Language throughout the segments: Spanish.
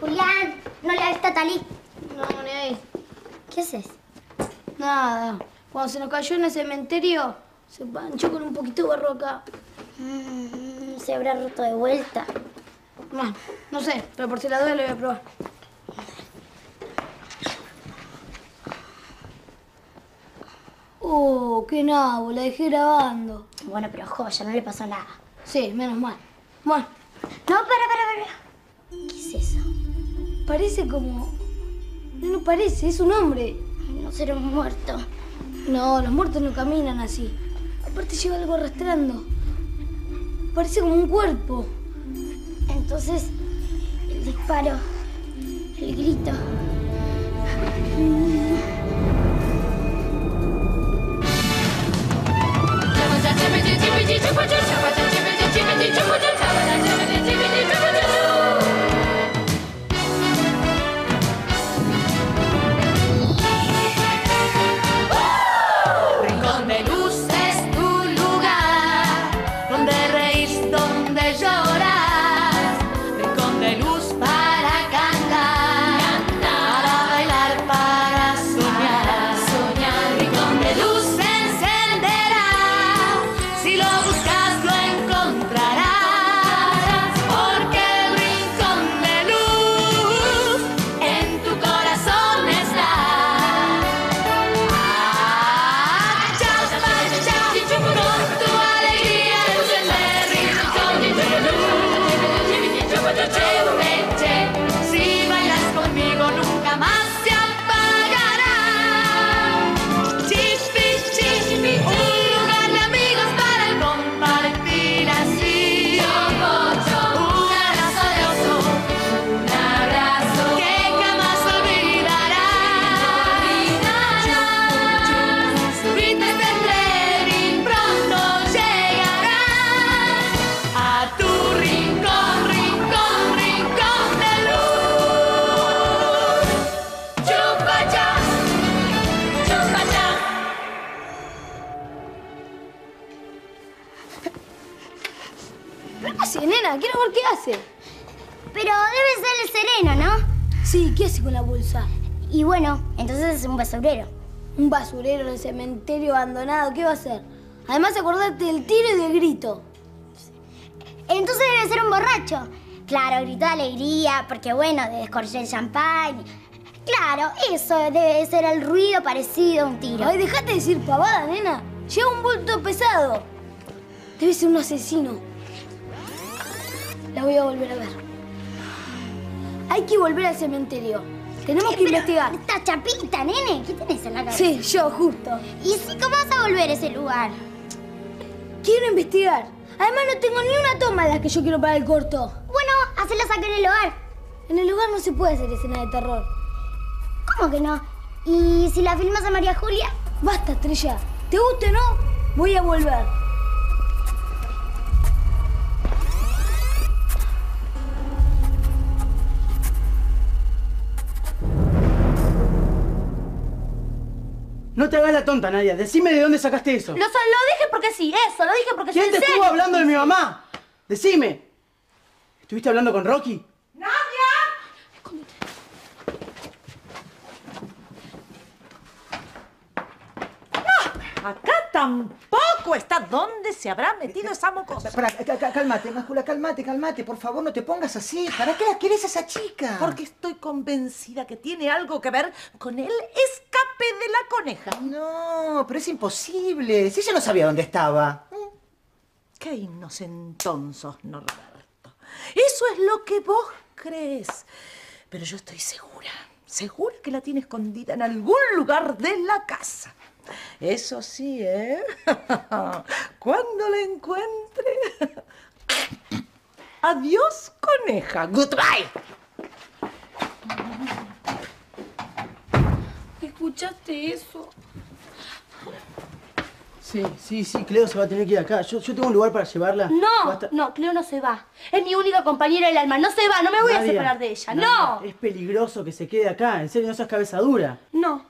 Julián, no la viste a Talí. No, ni ahí. ¿Qué haces? Nada. Cuando se nos cayó en el cementerio, se manchó con un poquito de barro acá. Mm, se habrá roto de vuelta. Bueno, no sé, pero por si la duda lo voy a probar. Oh, qué nabo, la dejé grabando. Bueno, pero joya, no le pasó nada. Sí, menos mal. Bueno, No, para, para, para. ¿Qué es eso? Parece como... No, parece, es un hombre. No será un muerto. No, los muertos no caminan así. Aparte lleva algo arrastrando. Parece como un cuerpo. Entonces, el disparo, el grito. Y bueno, entonces es un basurero. Un basurero en el cementerio abandonado, ¿qué va a hacer? Además, acordate del tiro y del grito. Entonces debe ser un borracho. Claro, gritó de alegría, porque bueno, de descorcher el champán. Claro, eso debe ser el ruido parecido a un tiro. Ay, dejate de decir pavada, nena. Lleva un bulto pesado. Debe ser un asesino. La voy a volver a ver. Hay que volver al cementerio. Tenemos que Pero, investigar. Esta chapita, nene, ¿qué tenés en la cabeza? Sí, yo, justo. ¿Y si cómo vas a volver a ese lugar? Quiero investigar. Además, no tengo ni una toma de las que yo quiero para el corto. Bueno, hacerlas acá en el hogar. En el lugar no se puede hacer escena de terror. ¿Cómo que no? ¿Y si la filmas a María Julia? Basta, Estrella. ¿Te guste o no? Voy a volver. No te hagas la tonta, Nadia. Decime de dónde sacaste eso. Lo, lo dije porque sí, eso, lo dije porque sí. ¿Quién te estuvo hablando de mi mamá? Decime. ¿Estuviste hablando con Rocky? Acá tampoco está. ¿Dónde se habrá metido esa mocosa? Ca- cálmate, Mácula, cálmate, cálmate. Por favor, no te pongas así. ¿Para qué la quieres a esa chica? Porque estoy convencida que tiene algo que ver con el escape de la coneja. No, pero es imposible. Si ella no sabía dónde estaba. Qué inocentón sos, Norberto. Eso es lo que vos crees. Pero yo estoy segura, segura que la tiene escondida en algún lugar de la casa. Eso sí, ¿eh? Cuando la encuentre. Adiós, coneja. Goodbye. ¿Escuchaste eso? Sí, sí, sí, Cleo se va a tener que ir acá. Yo, yo tengo un lugar para llevarla. No, no, Cleo no se va. Es mi única compañera del alma. No se va, no me voy a separar de ella. Nadia, No, Es peligroso que se quede acá. En serio, no seas cabeza dura. No.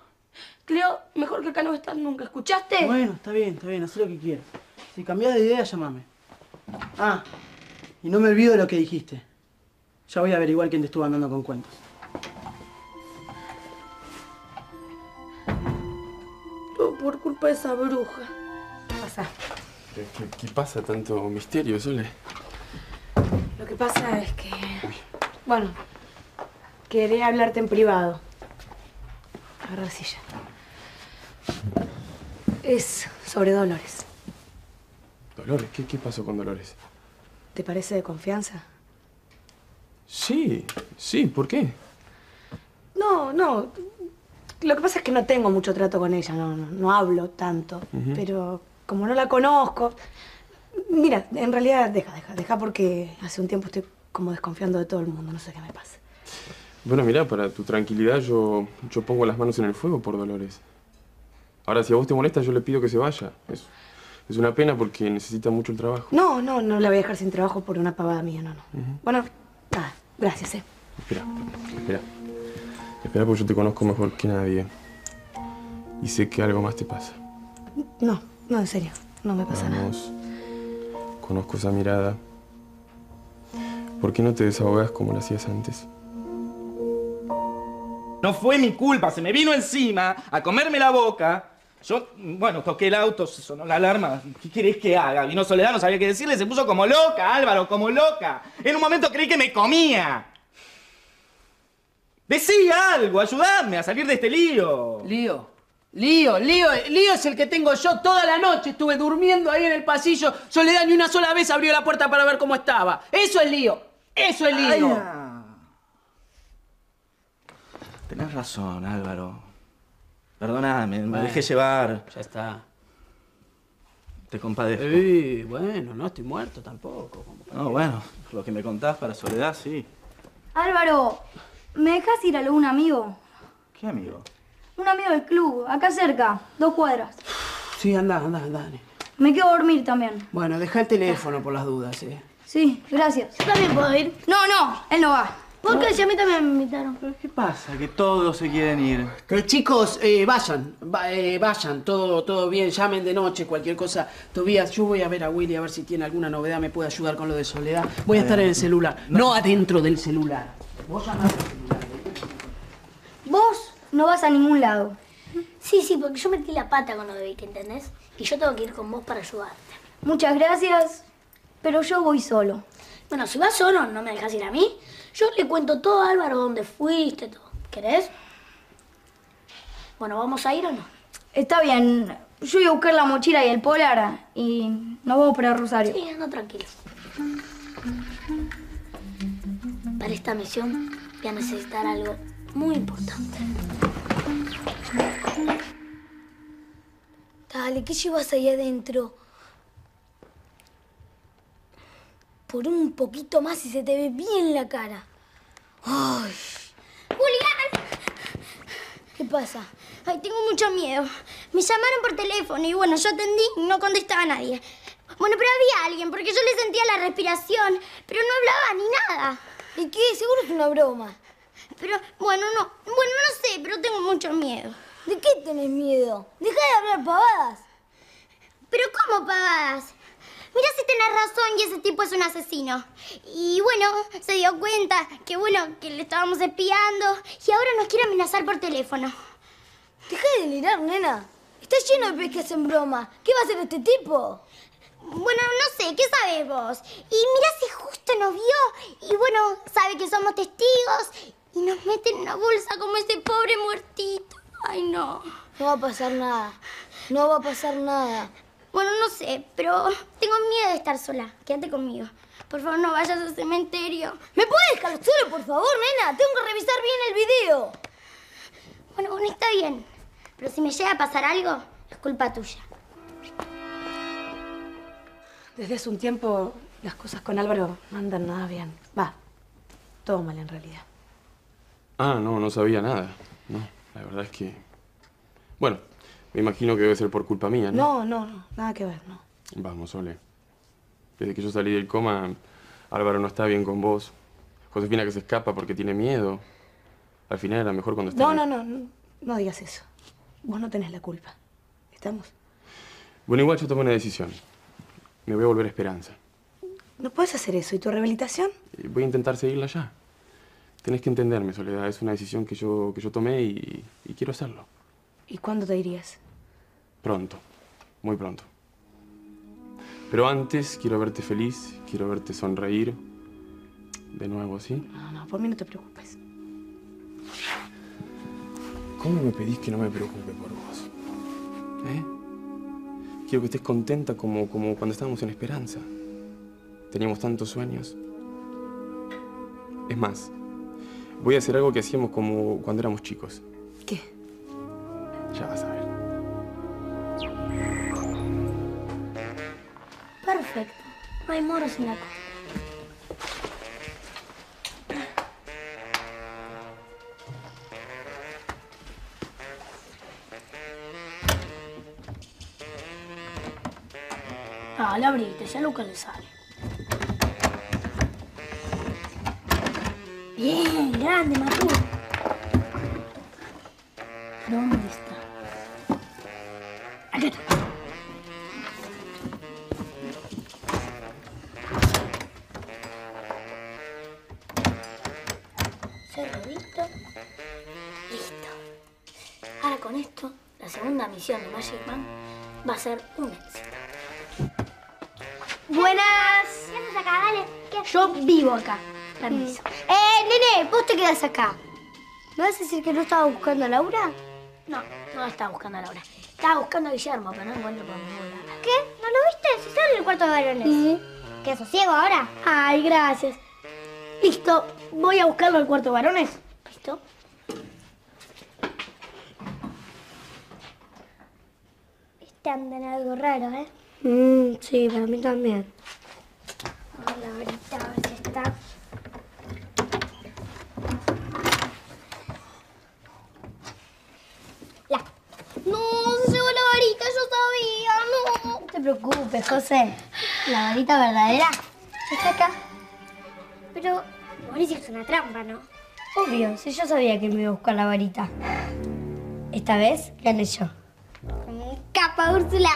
Cleo, mejor que acá no va a estar nunca. ¿Escuchaste? Bueno, está bien, está bien. Haz lo que quieras. Si cambias de idea, llámame. Ah, y no me olvido de lo que dijiste. Ya voy a averiguar quién te estuvo andando con cuentos. Todo por culpa de esa bruja. Pasa. ¿Qué, qué- qué pasa? Tanto misterio, Sole. Lo que pasa es que... Bueno, quería hablarte en privado. Agarra la silla. Es sobre Dolores. Dolores, ¿qué, qué pasó con Dolores? ¿Te parece de confianza? Sí, sí, ¿por qué? No, no. Lo que pasa es que no tengo mucho trato con ella, no, no, no hablo tanto. Pero como no la conozco. Mira, en realidad deja, deja, deja porque hace un tiempo estoy como desconfiando de todo el mundo, no sé qué me pasa. Bueno, mira, para tu tranquilidad yo, yo pongo las manos en el fuego por Dolores. Ahora, si a vos te molesta, yo le pido que se vaya. Es, es una pena porque necesita mucho el trabajo. No, no, no la voy a dejar sin trabajo por una pavada mía, no, no. Bueno, nada, gracias, eh. Espera, espera. Espera porque yo te conozco mejor que nadie. Y sé que algo más te pasa. No, no, en serio, no me pasa nada. Vamos. Conozco esa mirada. ¿Por qué no te desahogas como lo hacías antes? No fue mi culpa, se me vino encima a comerme la boca. Yo, bueno, toqué el auto, se sonó la alarma. ¿Qué querés que haga? Vino Soledad, no sabía qué decirle, se puso como loca, Álvaro, como loca. En un momento creí que me comía. Decía algo, ayúdame a salir de este lío. Lío. Lío, lío, lío es el que tengo yo toda la noche. Estuve durmiendo ahí en el pasillo. Soledad ni una sola vez abrió la puerta para ver cómo estaba. Eso es lío. Eso es lío. Ay, ah. Tenés razón, Álvaro. Perdóname, me dejé llevar. Ya está. Te compadezco. Sí, bueno, no estoy muerto tampoco. No, bueno, lo que me contás para Soledad, sí. Álvaro, ¿me dejas ir a lo de un amigo? ¿Qué amigo? Un amigo del club, acá cerca, dos cuadras. Sí, anda, anda, anda. Me quedo a dormir también. Bueno, deja el teléfono por las dudas, eh. Sí, gracias. Yo también puedo ir. No, no, él no va. ¿Por qué? Si a mí también me invitaron. ¿Pero qué pasa? Que todos se quieren ir. Que chicos, eh, vayan, va- eh, vayan, todo, todo bien, llamen de noche, cualquier cosa. Tobías, yo voy a ver a Willy a ver si tiene alguna novedad, me puede ayudar con lo de Soledad. Voy a estar en el celular, no, adentro del celular. Vos llamás al celular. Vos no vas a ningún lado. Sí, sí, porque yo metí la pata con lo de Vicky, ¿entendés? Y yo tengo que ir con vos para ayudarte. Muchas gracias, pero yo voy solo. Bueno, si vas solo, no me dejas ir a mí. Yo le cuento todo a Álvaro dónde fuiste, todo. ¿Querés? Bueno, ¿vamos a ir o no? Está bien, yo voy a buscar la mochila y el polar y nos vamos para Rosario. Sí, anda tranquilo. Para esta misión voy a necesitar algo muy importante. Dale, ¿qué llevas ahí adentro? Por un poquito más y se te ve bien la cara. Ay, ¡Julián! ¿qué pasa? Ay, tengo mucho miedo. Me llamaron por teléfono y bueno, yo atendí y no contestaba a nadie. Bueno, pero había alguien porque yo le sentía la respiración, pero no hablaba ni nada. ¿Y qué? Seguro es una broma. Pero, bueno, no, bueno, no sé, pero tengo mucho miedo. ¿De qué tenés miedo? Deja de hablar pavadas. ¿Pero cómo pavas? Mira si tenés razón y ese tipo es un asesino. Y bueno, se dio cuenta que bueno, que le estábamos espiando y ahora nos quiere amenazar por teléfono. Deja de delirar, nena. Está lleno de peces que hacen broma. ¿Qué va a hacer este tipo? Bueno, no sé, ¿qué sabes vos? Y mira si justo nos vio y bueno, sabe que somos testigos y nos mete en una bolsa como ese pobre muertito. Ay, no. No va a pasar nada. No va a pasar nada. Bueno, no sé, pero tengo miedo de estar sola. Quédate conmigo. Por favor, no vayas al cementerio. ¿Me puedes dejar solo, por favor, nena? Tengo que revisar bien el video. Bueno, bueno, está bien. Pero si me llega a pasar algo, es culpa tuya. Desde hace un tiempo las cosas con Álvaro no andan nada bien. Va, todo mal en realidad. Ah, no, no sabía nada. No, la verdad es que... Bueno, me imagino que debe ser por culpa mía, ¿no? No, no, no, nada que ver, no. Vamos, Ole. Desde que yo salí del coma, Álvaro no está bien con vos. Josefina que se escapa porque tiene miedo. Al final era mejor cuando estaba... No, no, no, no, no digas eso. Vos no tenés la culpa. ¿Estamos? Bueno, igual yo tomé una decisión. Me voy a volver a Esperanza. No puedes hacer eso. ¿Y tu rehabilitación? Y Voy a intentar seguirla ya. Tenés que entenderme, Soledad. Es una decisión que yo, que yo tomé y, y quiero hacerlo. ¿Y cuándo te irías? Pronto. Muy pronto. Pero antes quiero verte feliz, quiero verte sonreír. De nuevo, ¿sí? No, no, por mí no te preocupes. ¿Cómo me pedís que no me preocupe por vos? ¿Eh? Quiero que estés contenta como, como cuando estábamos en Esperanza. Teníamos tantos sueños. Es más, voy a hacer algo que hacíamos como cuando éramos chicos. ¿Qué? Ya vas a ver. Perfecto. No hay moros en la costa. Ah, la abriste, ya Lucas le sale. Bien, grande, Matú. ¿Dónde está? Aquí está. Cerradito. Listo. Ahora con esto, la segunda misión de Magic Man va a ser un Yo vivo acá. Permiso. Eh, nene, vos te quedás acá. ¿Me vas a decir que no estaba buscando a Laura? No, no estaba buscando a Laura. Estaba buscando a Guillermo, pero no encuentro por ningún lado. ¿Qué? ¿No lo viste? Si sale en el cuarto de varones. ¿Qué, sos ciego ahora? Ay, gracias. Listo, voy a buscarlo al cuarto de varones. ¿Listo? Este anda en algo raro, ¿eh? Mm, sí, para mí también. A ver, ahorita, a ver si está. La. No, se llevó la varita, yo sabía, no. No te preocupes, José. La varita verdadera está acá. Pero, Mauricio es una trampa, ¿no? Obvio, si yo sabía que me iba a buscar la varita. Esta vez gané yo. Como un capa, Úrsula.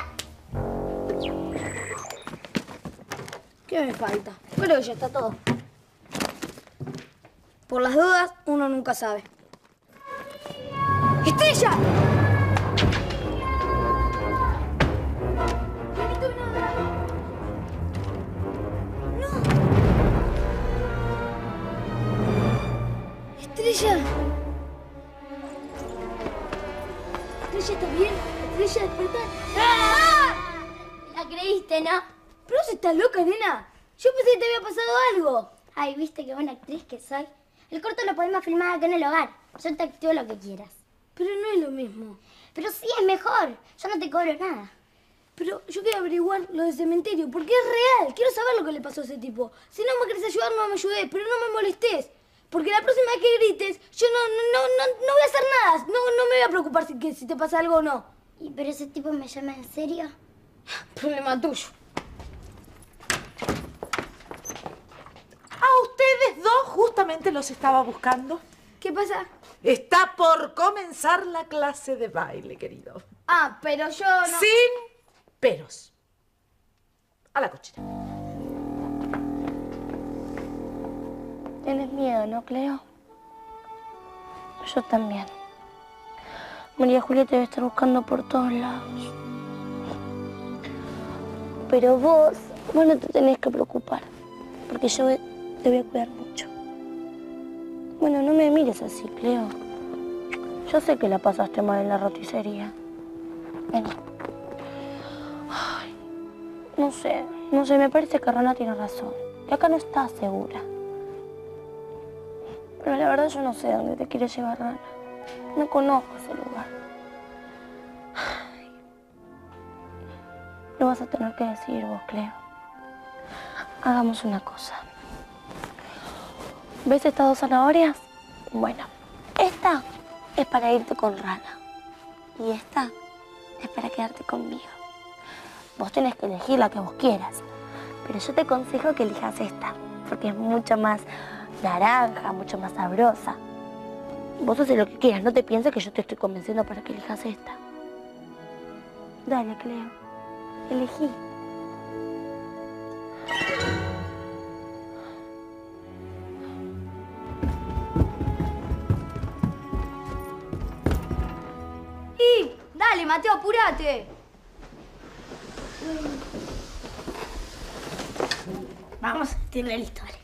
¿Qué me falta? Creo que ya está todo. Por las dudas, uno nunca sabe. ¡Estrella! ¡Estrella! ¿Estrella está bien? ¿Estrella despertar? ¡Ah! La creíste, ¿no? ¿Pero vos estás loca, nena? Yo pensé que te había pasado algo. Ay, viste qué buena actriz que soy. El corto lo podemos filmar acá en el hogar. Yo te actúo lo que quieras. Pero no es lo mismo. Pero sí es mejor. Yo no te cobro nada. Pero yo quiero averiguar lo del cementerio, porque es real. Quiero saber lo que le pasó a ese tipo. Si no me querés ayudar, no me ayudes, pero no me molestes. Porque la próxima vez que grites, yo no, no, no, no, voy a hacer nada. No, no me voy a preocupar si, que, si te pasa algo o no. ¿Y pero ese tipo me llama en serio? Problema tuyo. A ustedes dos justamente los estaba buscando. ¿Qué pasa? Está por comenzar la clase de baile, querido. Ah, pero yo no... Sin peros. A la cochera. Tienes miedo, ¿no, Cleo? Yo también. María Julia te debe estar buscando por todos lados. Pero vos, vos no te tenés que preocupar, porque yo te voy a cuidar mucho. Bueno, no me mires así, Cleo. Yo sé que la pasaste mal en la roticería. Ven. Ay, no sé, no sé, me parece que Rana tiene razón. Que acá no estás segura. Pero la verdad yo no sé dónde te quiere llevar Rana. No conozco ese lugar. Ay. Lo vas a tener que decir vos, Cleo. Hagamos una cosa. ¿Ves estas dos zanahorias? Bueno, esta es para irte con Rana. Y esta es para quedarte conmigo. Vos tenés que elegir la que vos quieras. Pero yo te aconsejo que elijas esta, porque es mucho más naranja, mucho más sabrosa. Vos haces lo que quieras, no te pienses que yo te estoy convenciendo para que elijas esta. Dale, Cleo. Elegí. ¡Y! ¡Dale, Mateo, apúrate! Vamos, a tiene la historia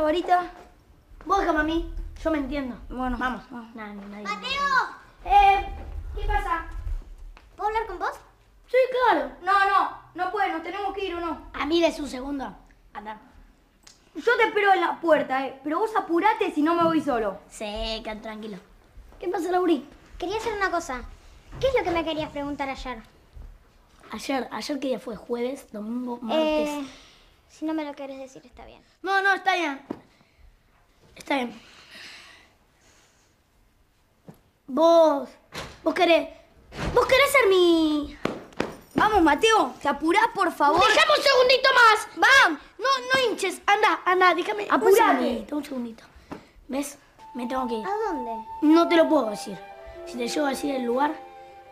esa varita? Mí, yo me entiendo. Bueno, Vamos, vamos. Nada, nadie. ¡Mateo! Eh, ¿qué pasa? ¿Puedo hablar con vos? Sí, claro. No, no, no puede, nos tenemos que ir o no. A mí des un segundo. Anda. Yo te espero en la puerta, eh, pero vos apurate si no me voy solo. Sí, quédate tranquilo. ¿Qué pasa, Lauri? Quería hacer una cosa. ¿Qué es lo que me querías preguntar ayer? Ayer, ayer qué día fue? ¿Jueves? ¿Domingo? ¿Martes? Eh, si no me lo querés decir, está bien. No, no, está bien. Está bien. Vos, vos querés, vos querés ser mi... Vamos, Mateo, ¿te apurás, por favor? ¡Déjame un segundito más! ¡Vam! No, no hinches. Anda, anda, déjame. Un Apurate. segundito, un segundito. ¿Ves? Me tengo que ir. ¿A dónde? No te lo puedo decir. Si te llevo a decir el lugar,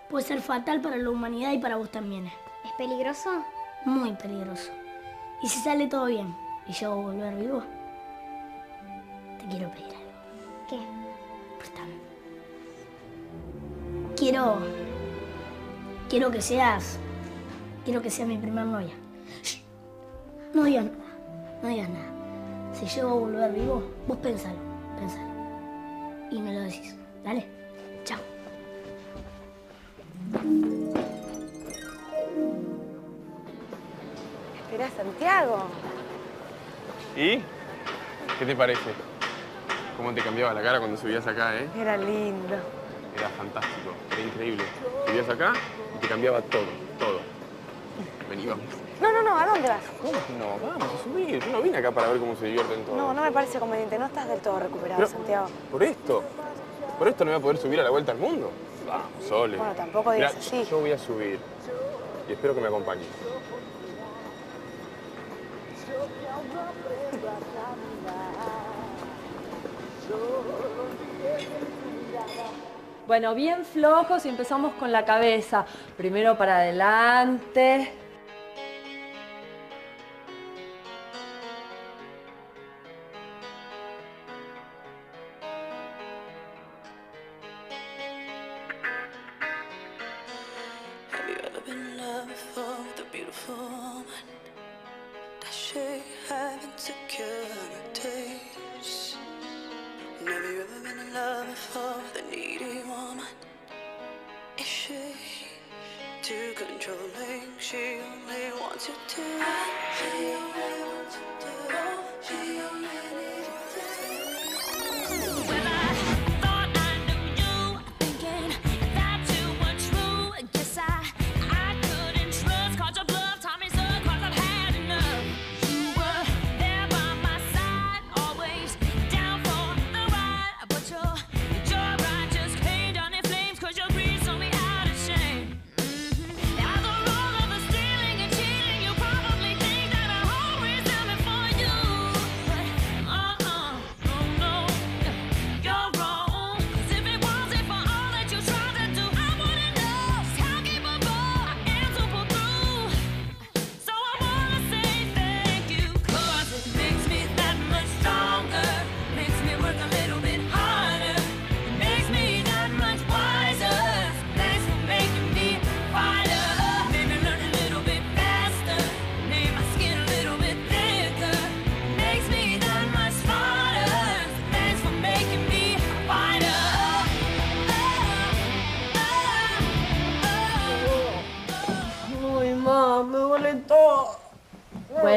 puede ser fatal para la humanidad y para vos también. ¿Es peligroso? Muy peligroso. Y si sale todo bien y yo volver vivo, te quiero pedir algo. ¿Qué? Préstame. Quiero. Quiero que seas. Quiero que seas mi primer novia. Shh. No digas nada. No digas nada. Si llego a volver vivo, vos pensalo. Pensalo. Y me lo decís. Dale. Santiago. ¿Y? ¿Qué te parece? ¿Cómo te cambiaba la cara cuando subías acá, eh? Era lindo. Era fantástico, era increíble. Subías acá y te cambiaba todo, todo. Vení, vamos. No, no, no, ¿a dónde vas? ¿Cómo que no? Vamos a subir. Yo no vine acá para ver cómo se divierten todos. No, no me parece conveniente. No estás del todo recuperado, Pero- Santiago. ¿Por esto? ¿Por esto no voy a poder subir a la vuelta al mundo? Vamos, Sole. Bueno, tampoco digas Mirá, así. Yo voy a subir y espero que me acompañes. Bueno, bien flojos y empezamos con la cabeza. Primero para adelante. to do.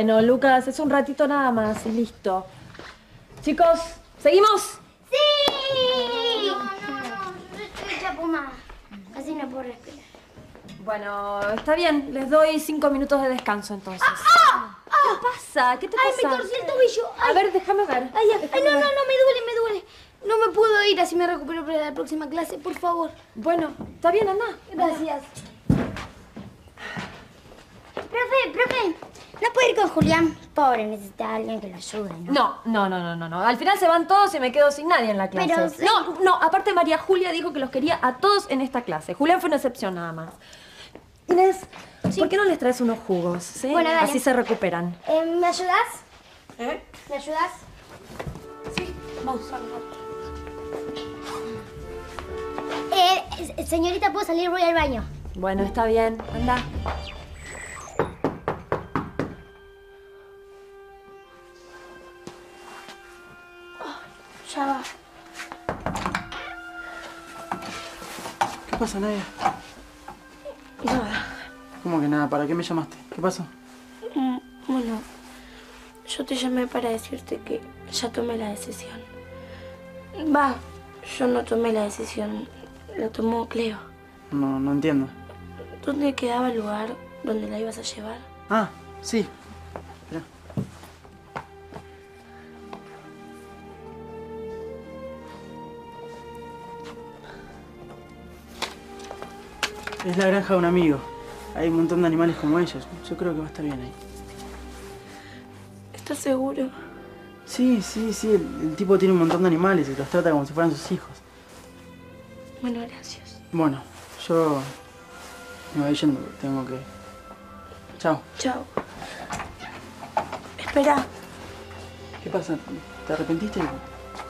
Bueno, Lucas, es un ratito nada más y listo. Chicos, ¿seguimos? ¡Sí! No, no, no, yo estoy hecha pomada. Así no puedo respirar. Bueno, está bien, les doy cinco minutos de descanso entonces. ¿Qué pasa? ¿Qué te ¡Ay, pasa? me torcí el tobillo! A ver, déjame ver. Ay, ay, ay, no, no, no, me duele, me duele. No me puedo ir, así me recupero para la próxima clase, por favor. Bueno, está bien, anda. Gracias. Profe, profe, ¿no puedo ir con Julián? Pobre, necesita a alguien que lo ayude, ¿no? No, no, no, no, no, no. Al final se van todos y me quedo sin nadie en la clase. Pero sí. No, no, aparte María Julia dijo que los quería a todos en esta clase. Julián fue una excepción nada más. Inés, ¿por qué no les traes unos jugos? ¿sí? Bueno, dale. Así se recuperan. Eh, ¿Me ayudas? ¿Eh? ¿Me ayudas? Sí, vamos, vamos. Eh, eh, señorita, ¿puedo salir? Voy al baño. Bueno, está bien. Anda. Ya va. ¿Qué pasa, Nadia? Nada. ¿Cómo que nada? ¿Para qué me llamaste? ¿Qué pasó? Mm, Bueno, yo te llamé para decirte que ya tomé la decisión. Va, yo no tomé la decisión, la tomó Cleo. No, no entiendo. ¿Dónde quedaba el lugar donde la ibas a llevar? Ah, sí. Es la granja de un amigo. Hay un montón de animales como ellos. Yo creo que va a estar bien ahí. ¿Estás seguro? Sí, sí, sí. El, el tipo tiene un montón de animales y los trata como si fueran sus hijos. Bueno, gracias. Bueno, yo me voy yendo. Tengo que... Chao. Chao. Espera. ¿Qué pasa? ¿Te arrepentiste?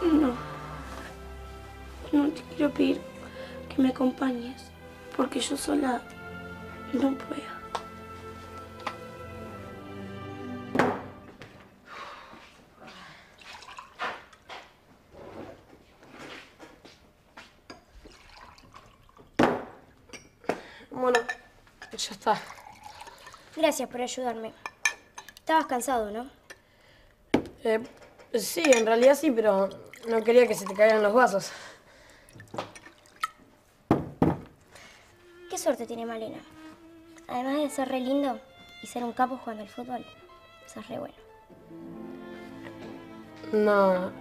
No. No te quiero pedir que me acompañes, porque yo sola no puedo. Bueno, ya está. Gracias por ayudarme. Estabas cansado, ¿no? Eh, sí, en realidad sí, pero no quería que se te cayeran los vasos. Suerte tiene Malena. Además de ser re lindo y ser un capo jugando al fútbol, sos re bueno. No,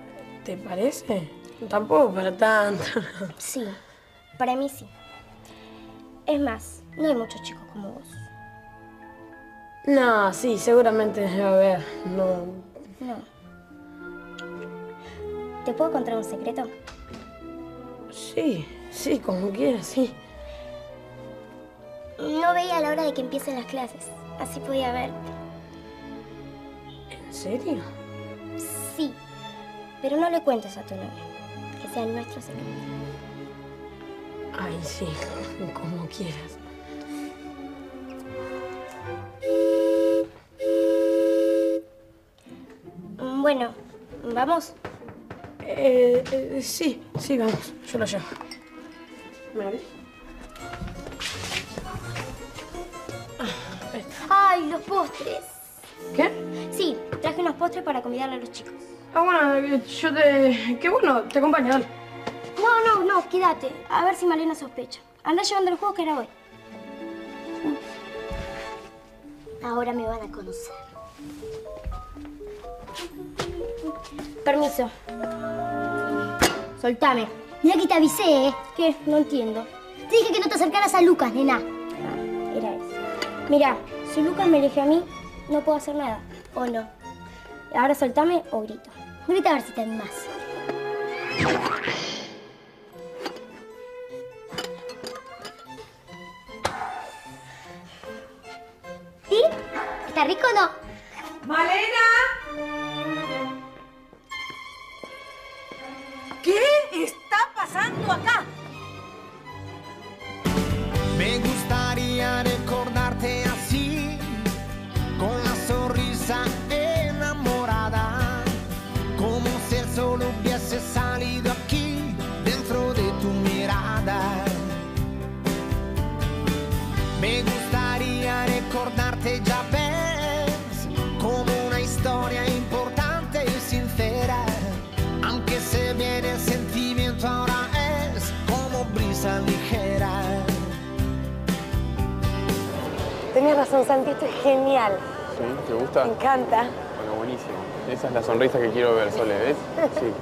¿te parece? Tampoco para tanto. Sí, para mí sí. Es más, no hay muchos chicos como vos. No, sí, seguramente debe haber. No. No. ¿Te puedo contar un secreto? Sí, sí, como quieras, sí. No veía la hora de que empiecen las clases. Así podía verte. ¿En serio? Sí, pero no le cuentes a tu novia. Que sea nuestro secreto. Ay, sí, como quieras. Bueno, ¿vamos? Eh, eh, sí, sí, vamos. Yo lo llevo. ¿Me abrís? ¡Ay, los postres! ¿Qué? Sí, traje unos postres para convidarle a los chicos. Ah, bueno, eh, yo te... Qué bueno, te acompaño, dale. No, no, no, quédate. A ver si Malena sospecha. Anda llevando los juegos que era hoy. Ahora me van a conocer. Permiso. Soltame. Mira que te avisé, ¿eh? ¿Qué? No entiendo. Te dije que no te acercaras a Lucas, nena. Ah, era eso. Mira, si Lucas me elige a mí, no puedo hacer nada. ¿O no? Ahora soltame o grito. Grita a ver si te animás. Bueno, buenísimo. Esa es la sonrisa que quiero ver, Sole, ¿ves? Sí.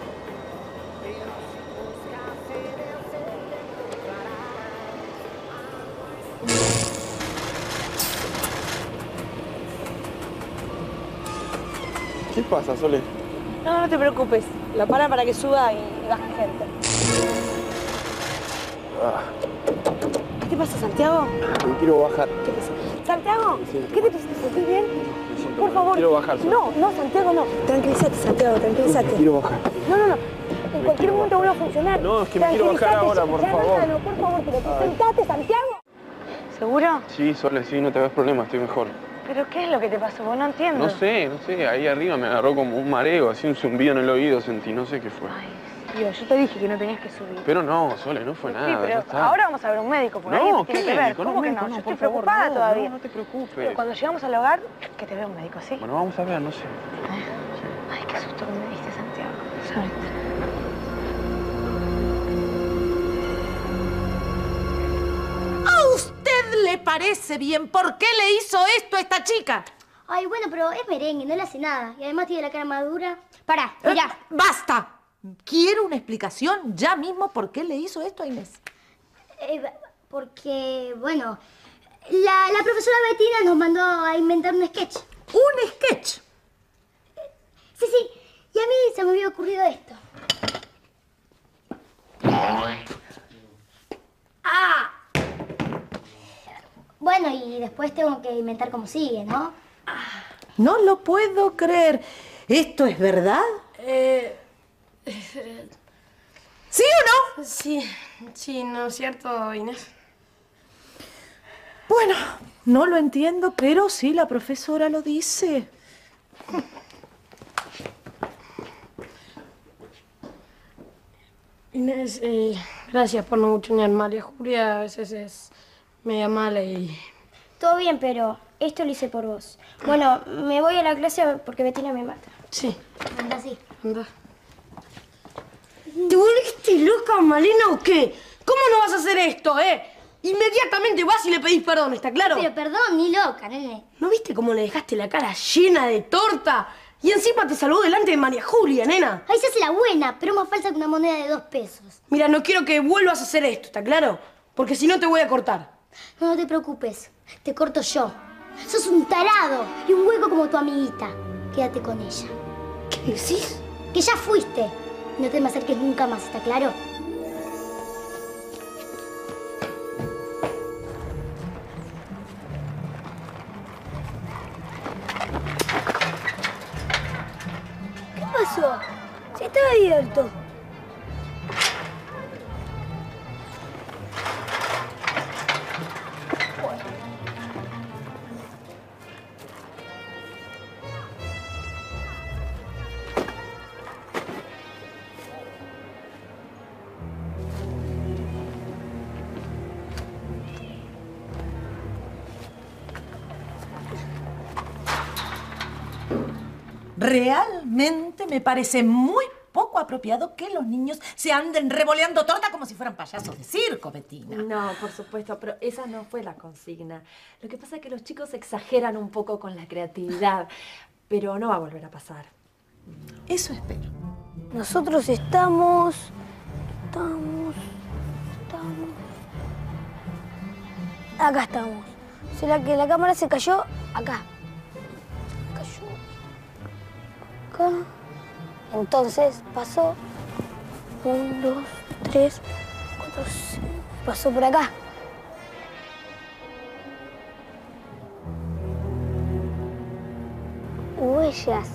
¿Qué pasa, Sole? No, no te preocupes. Lo para para que suba y, baje gente. Ah, ¿Qué te pasa, Santiago? me quiero bajar. ¿Qué pasa? ¿Santiago? ¿Qué te pasa? ¿Te sentís bien? Por favor. Quiero bajar. No, no, Santiago, no. Tranquilízate, Santiago, tranquilízate. Quiero bajar. No, no, no. en cualquier momento vuelva a funcionar. No, es que me quiero bajar ahora, por Ya, favor. Nano, por favor, pero sentate, Santiago. ¿Seguro? Sí, Sole, sí, no te hagas problema, estoy mejor. ¿Pero qué es lo que te pasó? Vos no entiendo. No sé, no sé, ahí arriba me agarró como un mareo, así un zumbido en el oído sentí, no sé qué fue. Yo te dije que no tenías que subir. Pero no, Sole, no fue nada, sí, ya pero está. ahora vamos a ver a un médico, porque No, ¿qué tiene que ver. médico? No, ¿Cómo que no? no, Yo estoy favor, preocupada no, todavía. no, no te preocupes. Pero cuando llegamos al hogar, que te vea un médico, ¿sí? Bueno, vamos a ver, no sé. Ay, qué susto que me diste, Santiago. ¿Sabes? ¿A usted le parece bien por qué le hizo esto a esta chica? Ay, bueno, pero es merengue, no le hace nada. Y además tiene la cara madura. Pará, Eh, mirá. ¡Basta! Quiero una explicación ya mismo por qué le hizo esto a Inés. Eh, porque, bueno, la, la profesora Bettina nos mandó a inventar un sketch. ¿Un sketch? Sí, sí. Y a mí se me había ocurrido esto. ¡Ah! Bueno, y después tengo que inventar cómo sigue, ¿no? No lo puedo creer. ¿Esto es verdad? Eh, ¿Sí o no? Sí, sí, ¿no es cierto, Inés? Bueno, no lo entiendo, pero sí la profesora lo dice. Inés, eh, gracias por no buchonear. María Julia a veces es media mala y... Todo bien, pero esto lo hice por vos. Bueno, me voy a la clase porque Bettina me mata. Sí. Anda así. Anda. ¿Te volviste loca, Malena, o qué? ¿Cómo no vas a hacer esto, eh? Inmediatamente vas y le pedís perdón, ¿está claro? Pero perdón, ni loca, nene. ¿No viste cómo le dejaste la cara llena de torta? Y encima te saludó delante de María Julia, nena. Ahí se hace la buena, pero más falsa que una moneda de dos pesos. Mira, no quiero que vuelvas a hacer esto, ¿está claro? Porque si no te voy a cortar. No, no te preocupes, te corto yo. Sos un tarado y un hueco como tu amiguita. Quédate con ella. ¿Qué decís? Que ya fuiste. No te me acerques nunca más, ¿está claro? Realmente me parece muy poco apropiado que los niños se anden revoleando torta como si fueran payasos de circo, Bettina. No, por supuesto, pero esa no fue la consigna. Lo que pasa es que los chicos exageran un poco con la creatividad, pero no va a volver a pasar. Eso espero. Nosotros estamos... Estamos... Estamos... Acá estamos. ¿Será que la cámara se cayó? Acá. Acá. Entonces pasó. Un, dos, tres, cuatro, cinco. Pasó por acá. Huellas.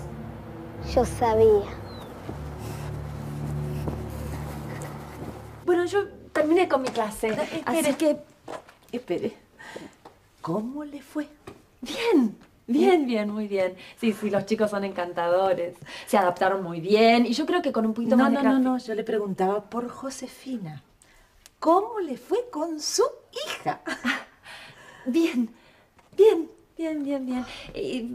Yo sabía. Bueno, yo terminé con mi clase. Así que Espere. ¿Cómo le fue? Bien, bien, bien, muy bien. Sí, sí, los chicos son encantadores. Se adaptaron muy bien y yo creo que con un poquito No, más de no, no, no, yo le preguntaba por Josefina. ¿Cómo le fue con su hija? Bien, bien, bien, bien, bien. Eh,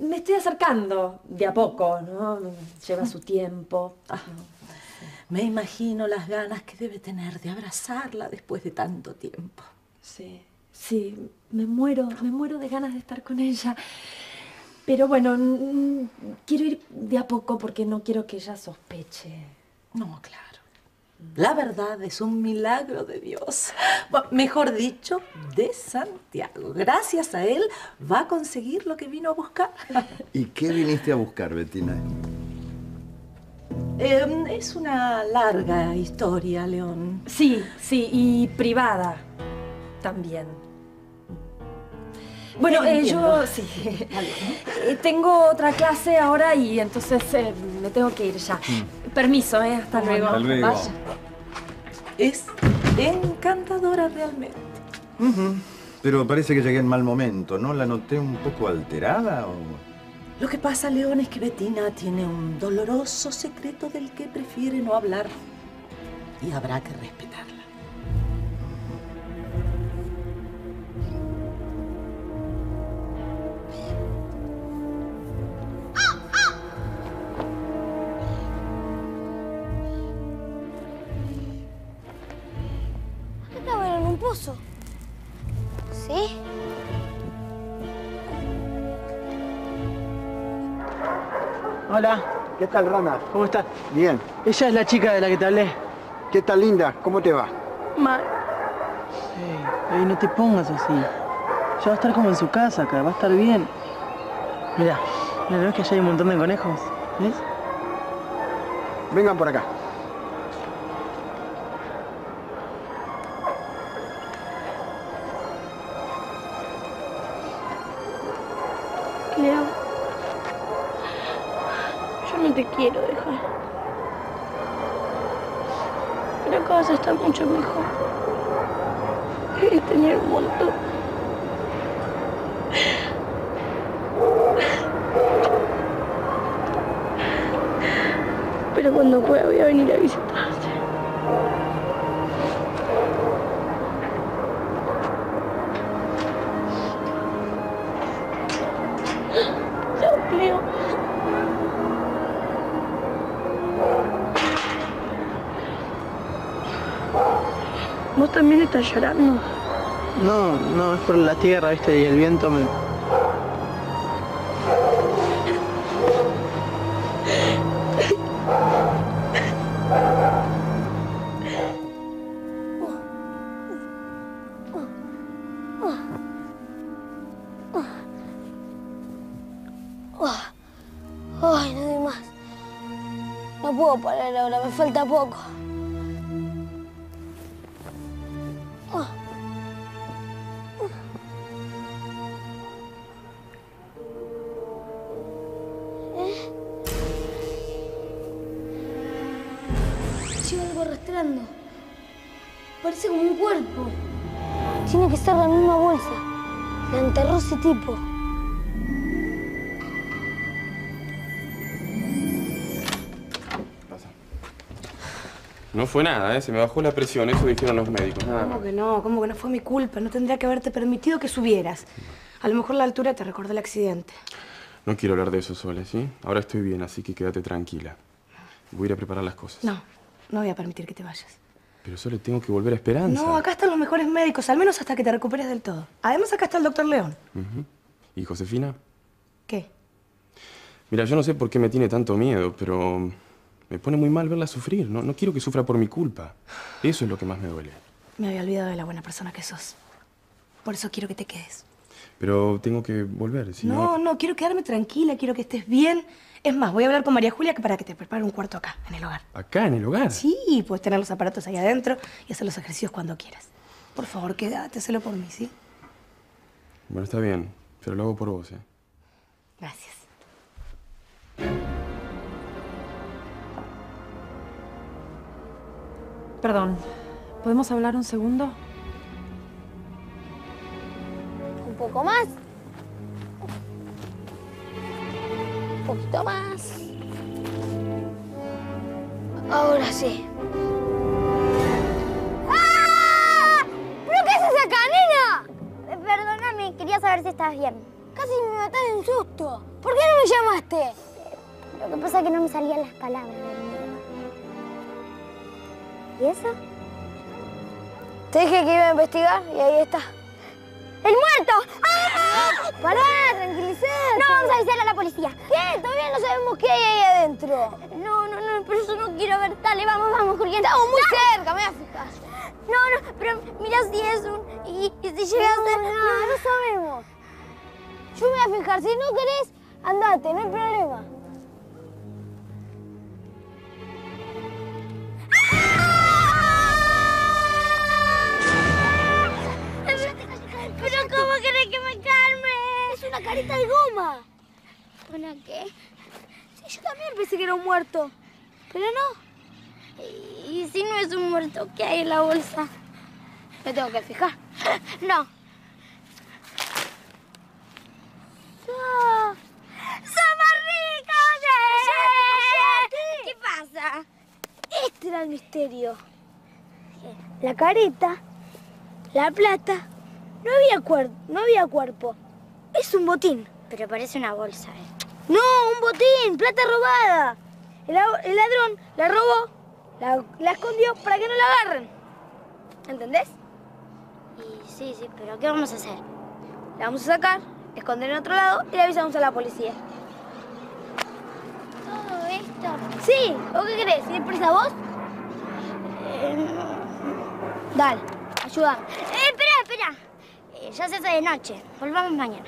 me estoy acercando de a poco, ¿no? Lleva su tiempo. Ah, Me imagino las ganas que debe tener de abrazarla después de tanto tiempo. Sí, sí, me muero, me muero de ganas de estar con ella. Pero bueno, mm, quiero ir de a poco porque no quiero que ella sospeche. No, claro. La verdad es un milagro de Dios. Bueno, mejor dicho, de Santiago. Gracias a él va a conseguir lo que vino a buscar. ¿Y qué viniste a buscar, Bettina? Eh, es una larga historia, León. Sí, sí, y privada también. Bueno, eh, yo sí. Eh, tengo otra clase ahora y entonces eh, me tengo que ir ya. Permiso, ¿eh? Hasta luego. Hasta luego. Vaya. Es encantadora realmente. Pero parece que llegué en mal momento, ¿no? ¿La noté un poco alterada o...? Lo que pasa, León, es que Bettina tiene un doloroso secreto del que prefiere no hablar. Y habrá que respetarla. ¿Qué tal, Rana? ¿Cómo estás? Bien. Ella es la chica de la que te hablé. ¿Qué tal, linda? ¿Cómo te va? Mal. Ey, ey, no te pongas así. Ya va a estar como en su casa acá, va a estar bien. Mira, mira, ¿no ves que allá hay un montón de conejos? ¿Ves? Vengan por acá. Acá vas a estar mucho mejor. Debes tener un montón. Pero cuando pueda voy a venir a visitarte. Estás llorando? No, no, es por la tierra, viste, y el viento me... Ay, no doy más. No puedo parar ahora, me falta poco. Enterró ese tipo. No fue nada, ¿eh? Se me bajó la presión, eso dijeron los médicos. Nada ¿Cómo más. que no? ¿Cómo que no fue mi culpa? No tendría que haberte permitido que subieras. A lo mejor la altura te recordó el accidente. No quiero hablar de eso, Sole, ¿sí? Ahora estoy bien, así que quédate tranquila. Voy a ir a preparar las cosas. No, no voy a permitir que te vayas. Pero Sole, tengo que volver a Esperanza. No, acá están los mejores médicos, al menos hasta que te recuperes del todo. Además, acá está el doctor León. ¿Y Josefina? ¿Qué? Mira, yo no sé por qué me tiene tanto miedo, pero me pone muy mal verla sufrir. No, no quiero que sufra por mi culpa. Eso es lo que más me duele. Me había olvidado de la buena persona que sos. Por eso quiero que te quedes. Pero tengo que volver, si no, no, quiero quedarme tranquila, quiero que estés bien. Es más, voy a hablar con María Julia que para que te prepare un cuarto acá, en el hogar. ¿Acá, en el hogar? Sí, puedes tener los aparatos ahí adentro y hacer los ejercicios cuando quieras. Por favor, quédate, hazlo por mí, ¿sí? Bueno, está bien, pero lo hago por vos, ¿eh? Gracias. Perdón, ¿podemos hablar un segundo? Un poco más. Poquito más. Ahora sí. ¡Ah! ¿Pero qué haces acá, nena? Eh, Perdóname, quería saber si estás bien. Casi me matas de un susto. ¿Por qué no me llamaste? Lo que pasa es que no me salían las palabras. ¿Y eso? Te dije que iba a investigar y ahí está. ¡El muerto! ¡Ah! Pará, tranquilízate. No, vamos a avisarle a la policía. ¿Qué? Todavía no sabemos qué hay ahí adentro. No, no, no, pero yo no quiero ver. Dale, vamos, vamos, Julián. Estamos muy Dale. cerca, me voy a fijar. No, no, pero mira si es un... Y, y si llegaste... No, no, no sabemos. Yo me voy a fijar. Si no querés, andate, no hay problema. Pero ¿cómo querés que me calme? Una carita de goma. ¿Una qué? Sí, yo también pensé que era un muerto. Pero no. ¿Y si no es un muerto, qué hay en la bolsa? Me tengo que fijar. No. Ah, ¡Somos ricos! ¿Qué pasa? Este era el misterio. La careta, la plata, no había, cuer- no había cuerpo. Es un botín. Pero parece una bolsa, ¿eh? No, un botín, plata robada. El, la- el ladrón la robó, la, la escondió para que no la agarren. ¿Entendés? Y sí, sí, pero ¿qué vamos a hacer? La vamos a sacar, esconder en otro lado y le avisamos a la policía. Todo esto. Sí, ¿o qué querés? ¿Ir presa vos? Dale, ayúdame. Eh, espera, espera. Eh, ya se hace de noche. Volvamos mañana.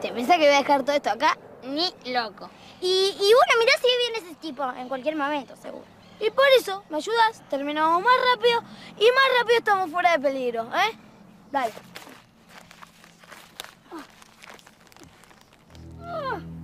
¿Te pensás que voy a dejar todo esto acá? Ni loco. Y, y bueno, mirá si viene ese tipo en cualquier momento, seguro. Y por eso, ¿me ayudas? Terminamos más rápido y más rápido estamos fuera de peligro, ¿eh? Dale. ¡Al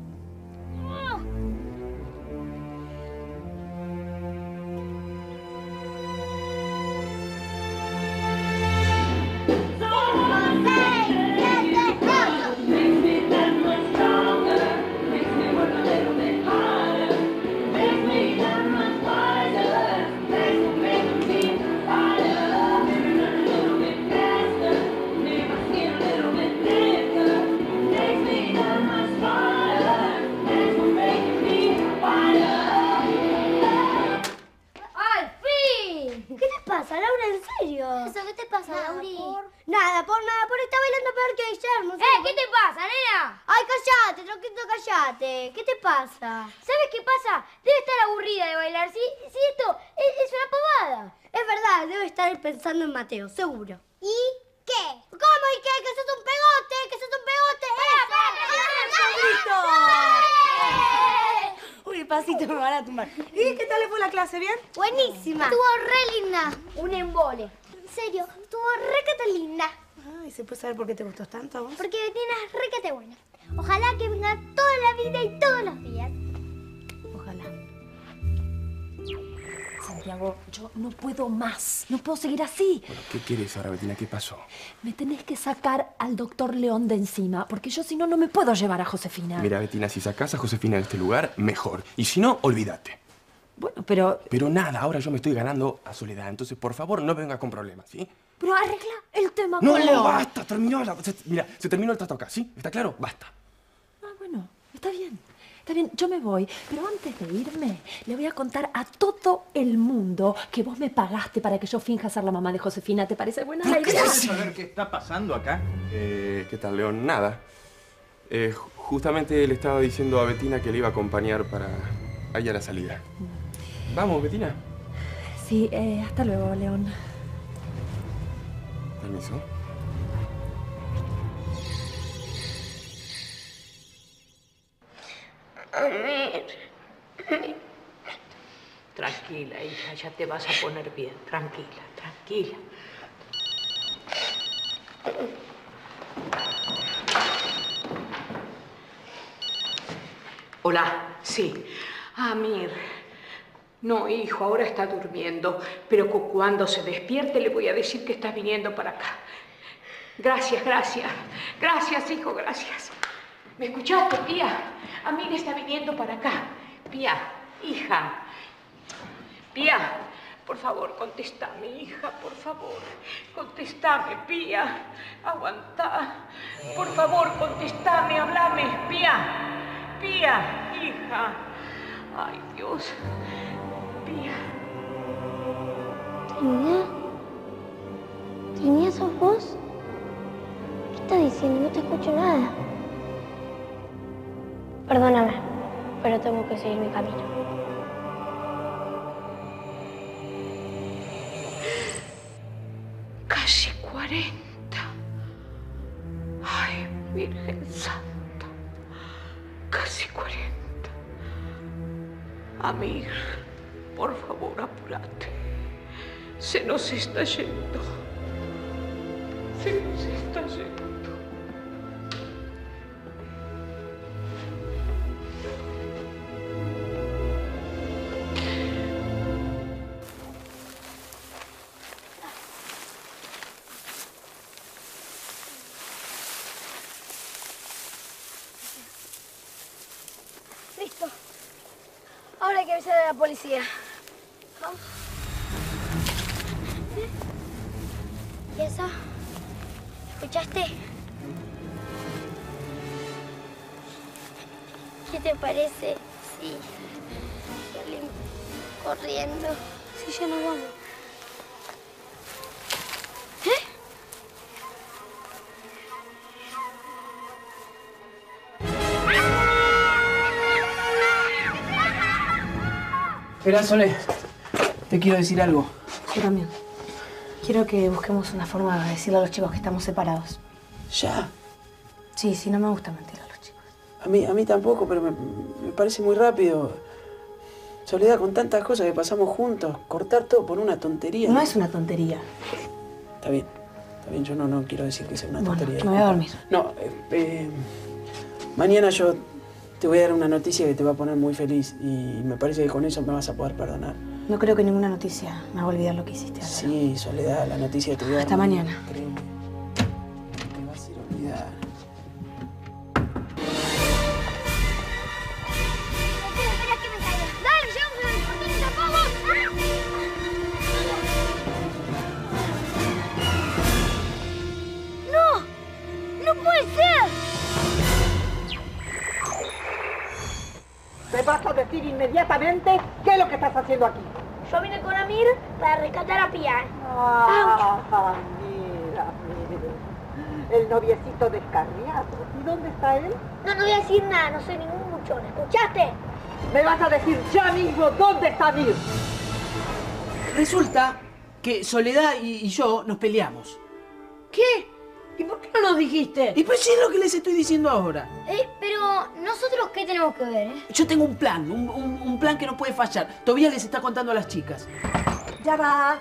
pasa, Lauri? Nada, por nada, por estar bailando peor que Guillermo. ¡Eh, qué te pasa, nena! Ay, callate, Troquito, callate. ¿Qué te pasa? ¿Sabes qué pasa? Debe estar aburrida de bailar. Si, si esto es, es una pavada. Es verdad, debe estar pensando en Mateo, seguro. ¿Y qué? ¿Cómo y qué? ¿Que sos un pegote? ¿Que sos un pegote? Uy, pasito, me van a tumbar. ¿Y qué tal le fue la clase? ¿Bien? Buenísima. Estuvo re linda. Un embole. En serio, estuvo re cata linda. Ay, ¿se puede saber por qué te gustó tanto a vos? Porque Betina es re cata buena. Ojalá que venga toda la vida y todos los días. Ojalá. Santiago, yo no puedo más. No puedo seguir así. ¿Qué quieres ahora, Betina? ¿Qué pasó? Me tenés que sacar al doctor León de encima, porque yo si no, no me puedo llevar a Josefina. Mira, Betina, si sacás a Josefina de este lugar, mejor. Y si no, olvídate. Bueno, pero, Pero nada, ahora yo me estoy ganando a Soledad. Entonces, por favor, no vengas con problemas, ¿sí? pero arregla el tema No, con León. basta, terminó la... se- Mira, se terminó el trato acá, ¿sí? ¿Está claro? Basta. Ah, bueno, está bien. Está bien, yo me voy. Pero antes de irme, le voy a contar a todo el mundo que vos me pagaste para que yo finja ser la mamá de Josefina. ¿Te parece buena la idea? ¿Quieres saber qué está pasando acá? Eh, ¿Qué tal, León? Nada. Eh, ju- justamente le estaba diciendo a Betina que le iba a acompañar para ahí a la salida. Vamos, Betina. Sí, eh, hasta luego, León. Permiso. Tranquila, hija, ya te vas a poner bien. Tranquila, tranquila. Hola, sí. Amir. No, hijo, ahora está durmiendo, pero cu- cuando se despierte le voy a decir que estás viniendo para acá. Gracias, gracias. Gracias, hijo, gracias. ¿Me escuchaste, Pía? Amir está viniendo para acá. Pía, hija. Pía, por favor, contestame, hija, por favor. Contestame, Pía. Aguanta. Por favor, contestame, hablame, Pía. Pía, hija. Ay, Dios. Pía. Trinidad. ¿sos vos? ¿Qué estás diciendo? No te escucho nada. Perdóname, pero tengo que seguir mi camino. Casi 40. Ay, Virgen Santa. Casi 40. Amir, Se nos está yendo. Espera, Sole. Te quiero decir algo. Yo también. Quiero que busquemos una forma de decirle a los chicos que estamos separados. ¿Ya? Sí, sí, no me gusta mentir a los chicos. A mí, a mí tampoco, pero me, me parece muy rápido. Soledad, con tantas cosas que pasamos juntos, cortar todo por una tontería. No es una tontería. Está bien. Está bien, yo no, no quiero decir que sea una Bueno, tontería. me voy a dormir. No, eh, eh, mañana yo te voy a dar una noticia que te va a poner muy feliz y me parece que con eso me vas a poder perdonar. No creo que ninguna noticia me haga olvidar lo que hiciste. Álvaro. Sí, Soledad, la noticia que te voy a dar. Hasta mañana. Decir inmediatamente qué es lo que estás haciendo aquí? Yo vine con Amir para rescatar a Pian. Ah, mira, mira. El noviecito descarriado. ¿Y dónde está él? No, no voy a decir nada, no soy ningún muchón. ¿Escuchaste? Me vas a decir ya mismo dónde está Mir. Resulta que Soledad y, y yo nos peleamos. ¿Qué? ¿Y por qué no nos dijiste? Y pues sí es lo que les estoy diciendo ahora. Eh, pero nosotros qué tenemos que ver, ¿eh? Yo tengo un plan, un, un- un plan que no puede fallar. Todavía les está contando a las chicas. Ya va.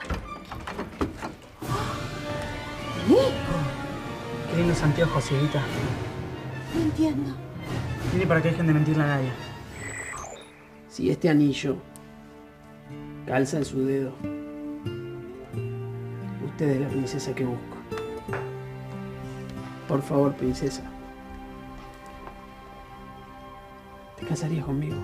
Qué lindos anteojos, Cieguita. No entiendo. Mire para que dejen de mentirle a nadie. Si este anillo calza en su dedo, usted es la princesa que busco. Por favor, princesa. ¿Te casarías conmigo?